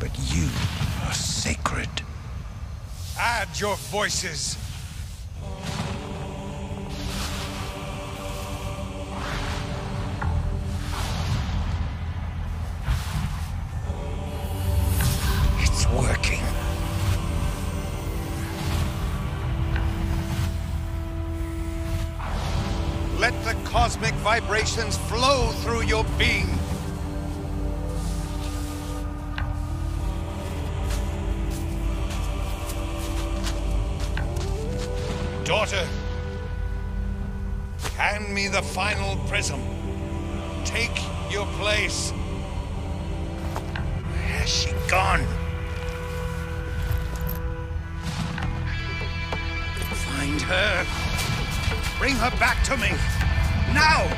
but you are sacred. Add your voices. It's working. Let the cosmic vibrations flow through your being. Hand me the final prism. Take your place. Where has she gone? Find her. Bring her back to me. Now!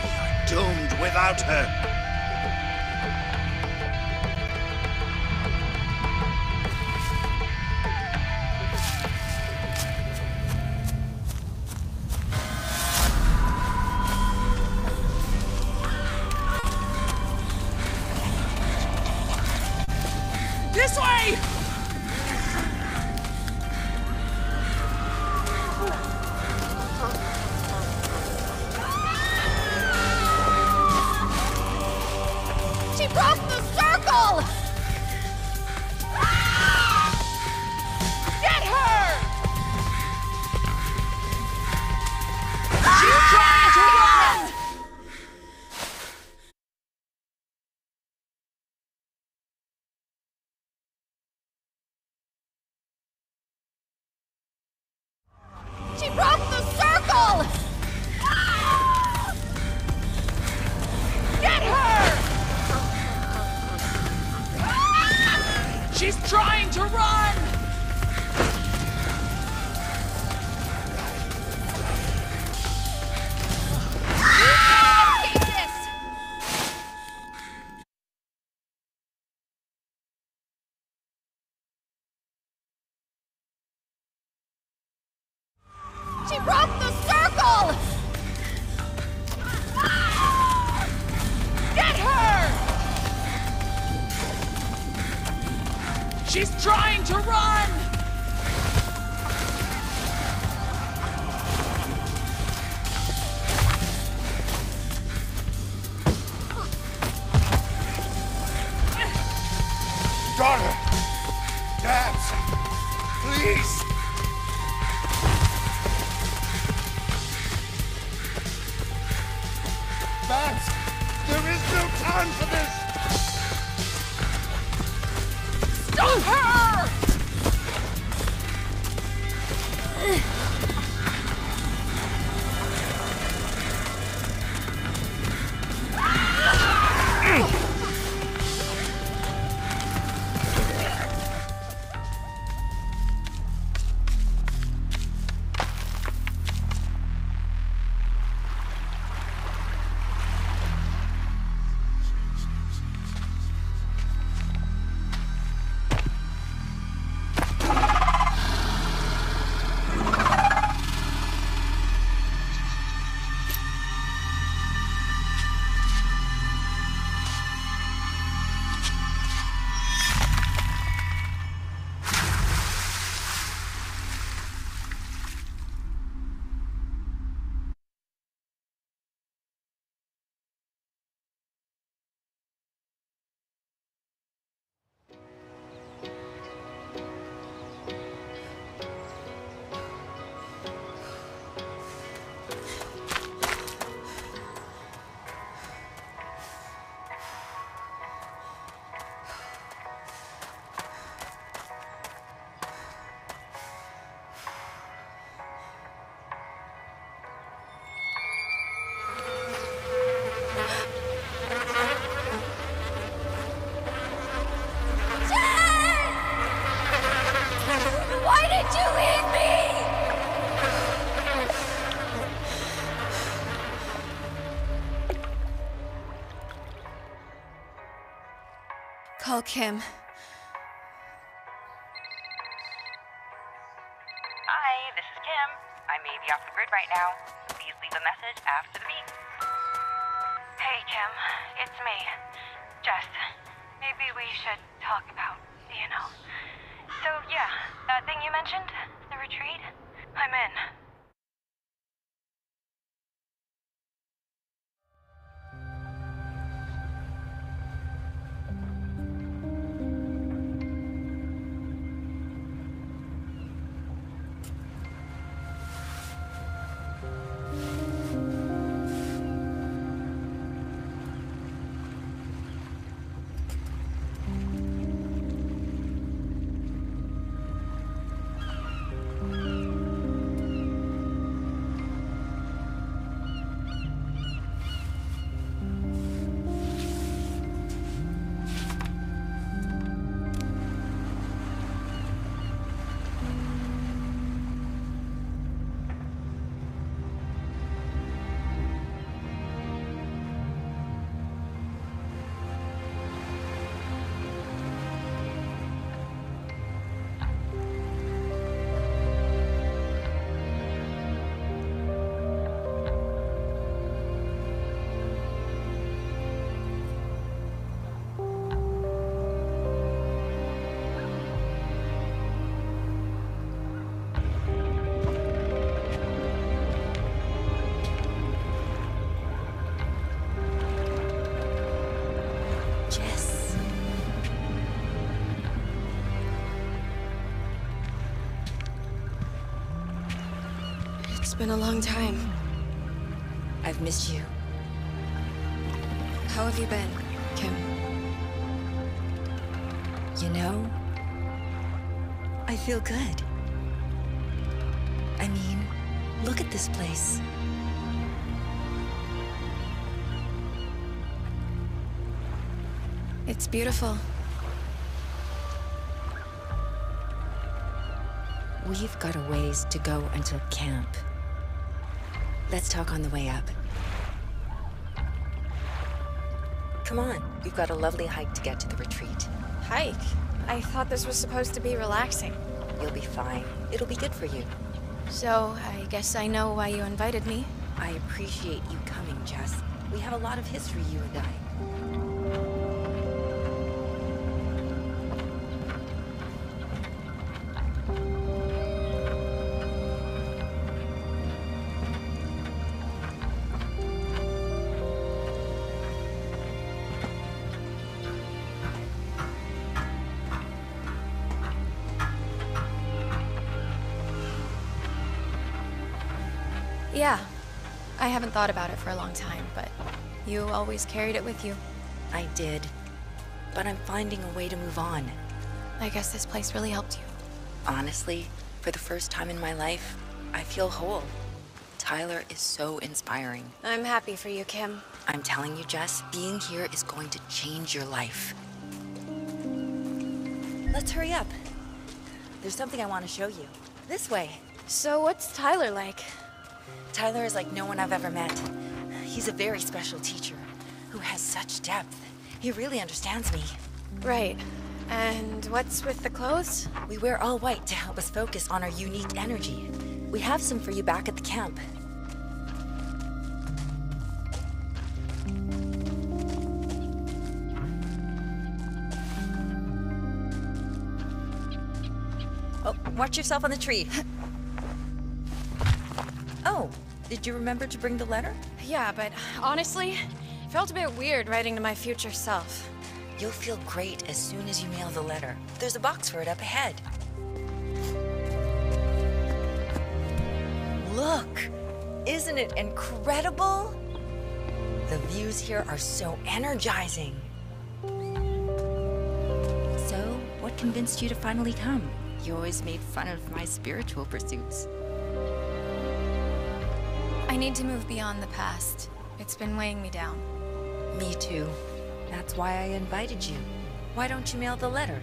We are doomed without her. Daughter! Dance! Please! Vance! There is no time for this! Stop her! Call Kim. Hi, this is Kim. I may be off the grid right now. Please leave a message after the beep. Hey, Kim. It's me. Jess. Maybe we should talk about, you know. So, yeah, that thing you mentioned, the retreat, I'm in. It's been a long time. I've missed you. How have you been, Kim? You know, I feel good. I mean, look at this place. It's beautiful. We've got a ways to go until camp. Let's talk on the way up. Come on, we've got a lovely hike to get to the retreat. Hike? I thought this was supposed to be relaxing. You'll be fine. It'll be good for you. So, I guess I know why you invited me. I appreciate you coming, Jess. We have a lot of history, you and I. I haven't thought about it for a long time, but you always carried it with you. I did. But I'm finding a way to move on. I guess this place really helped you. Honestly, for the first time in my life, I feel whole. Tyler is so inspiring. I'm happy for you, Kim. I'm telling you, Jess, being here is going to change your life. Let's hurry up. There's something I want to show you. This way. So, what's Tyler like? Tyler is like no one I've ever met. He's a very special teacher who has such depth. He really understands me. Right. And what's with the clothes? We wear all white to help us focus on our unique energy. We have some for you back at the camp. Oh, watch yourself on the tree. Did you remember to bring the letter? Yeah, but honestly, it felt a bit weird writing to my future self. You'll feel great as soon as you mail the letter. There's a box for it up ahead. Look! Isn't it incredible? The views here are so energizing. So, what convinced you to finally come? You always made fun of my spiritual pursuits. I need to move beyond the past. It's been weighing me down. Me too. That's why I invited you. Why don't you mail the letter?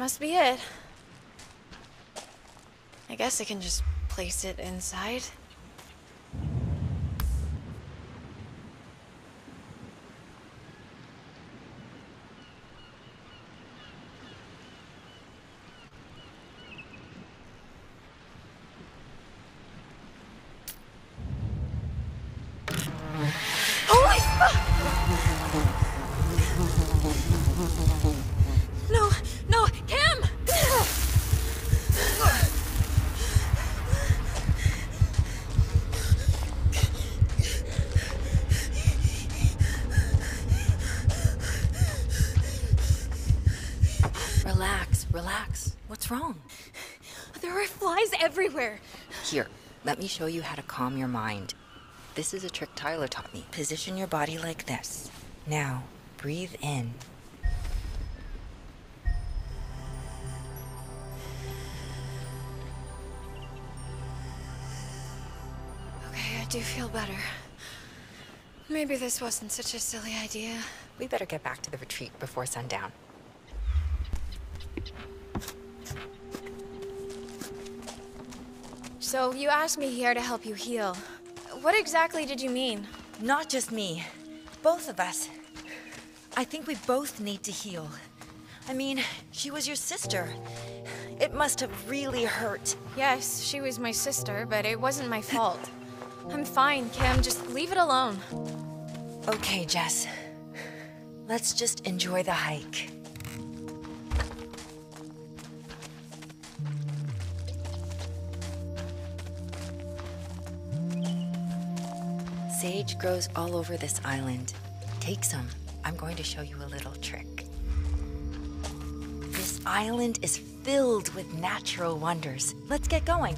Must be it. I guess I can just place it inside. Everywhere. Here, let me show you how to calm your mind. This is a trick Tyler taught me. Position your body like this. Now, breathe in. Okay, I do feel better. Maybe this wasn't such a silly idea. We better get back to the retreat before sundown. So, you asked me here to help you heal. What exactly did you mean? Not just me, both of us. I think we both need to heal. I mean, she was your sister. It must have really hurt. Yes, she was my sister, but it wasn't my fault. I'm fine, Kim. Just leave it alone. Okay, Jess. Let's just enjoy the hike. Sage grows all over this island. Take some. I'm going to show you a little trick. This island is filled with natural wonders. Let's get going.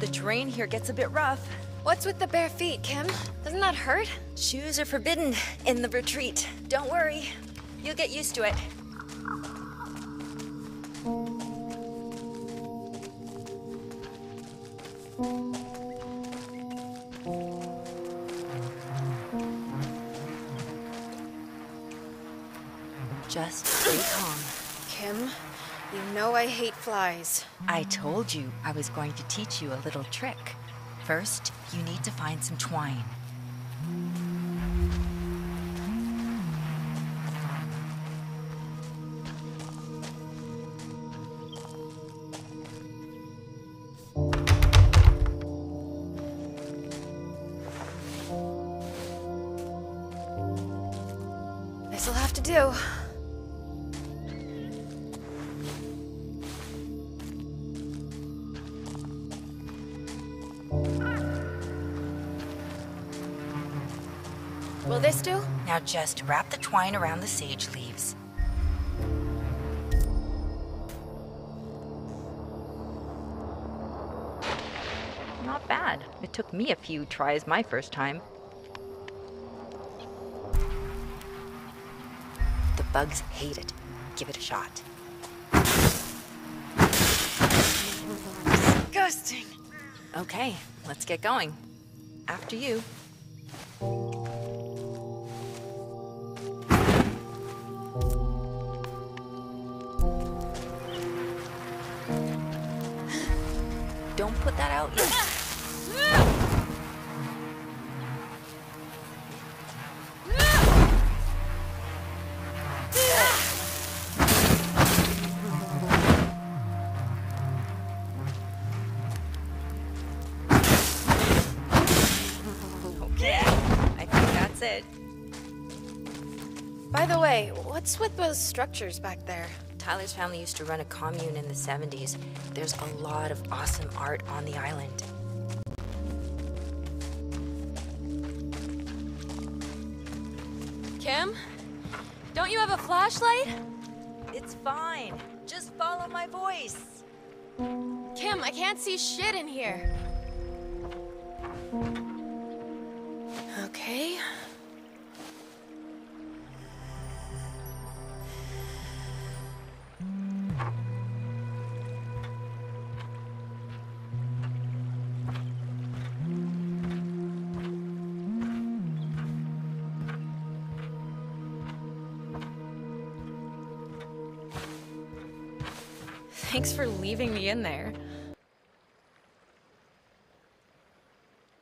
The terrain here gets a bit rough. What's with the bare feet, Kim? Doesn't that hurt? Shoes are forbidden in the retreat. Don't worry, you'll get used to it. I told you I was going to teach you a little trick. First, you need to find some twine. This'll have to do. Just wrap the twine around the sage leaves. Not bad. It took me a few tries my first time. The bugs hate it. Give it a shot. Disgusting. Okay, let's get going. After you. Don't put that out yet. Okay, I think that's it. By the way, what's with those structures back there? Tyler's family used to run a commune in the 70s. There's a lot of awesome art on the island. Kim? Don't you have a flashlight? It's fine. Just follow my voice. Kim, I can't see shit in here. Okay. Thanks for leaving me in there.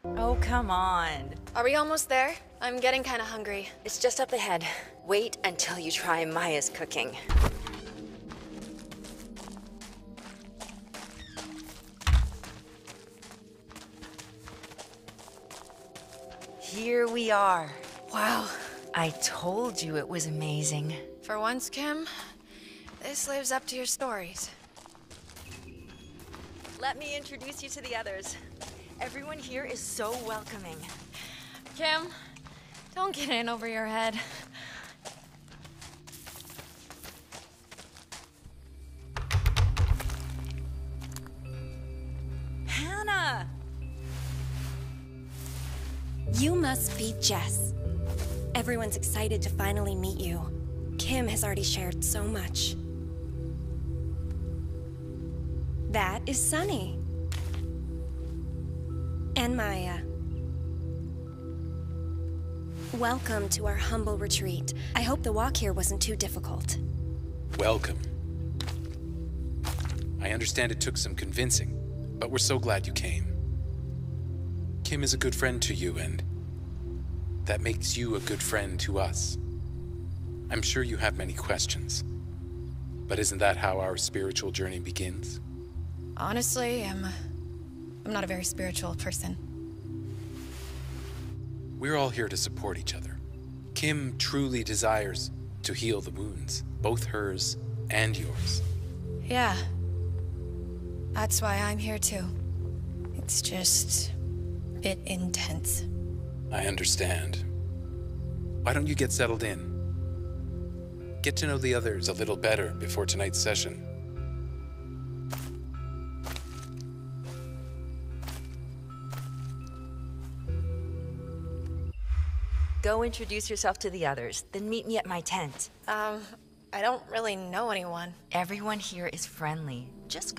Oh, come on. Are we almost there? I'm getting kind of hungry. It's just up ahead. Wait until you try Maya's cooking. Here we are. Wow. I told you it was amazing. For once, Kim, this lives up to your stories. Let me introduce you to the others. Everyone here is so welcoming. Kim, don't get in over your head. Hannah! You must be Jess. Everyone's excited to finally meet you. Kim has already shared so much. That is Sunny. And Maya. Welcome to our humble retreat. I hope the walk here wasn't too difficult. Welcome. I understand it took some convincing, but we're so glad you came. Kim is a good friend to you, and that makes you a good friend to us. I'm sure you have many questions, but isn't that how our spiritual journey begins? Honestly, I'm. I'm not a very spiritual person. We're all here to support each other. Kim truly desires to heal the wounds, both hers and yours. Yeah. That's why I'm here too. It's just. a bit intense. I understand. Why don't you get settled in? Get to know the others a little better before tonight's session. Go introduce yourself to the others, then meet me at my tent. Um, I don't really know anyone. Everyone here is friendly. Just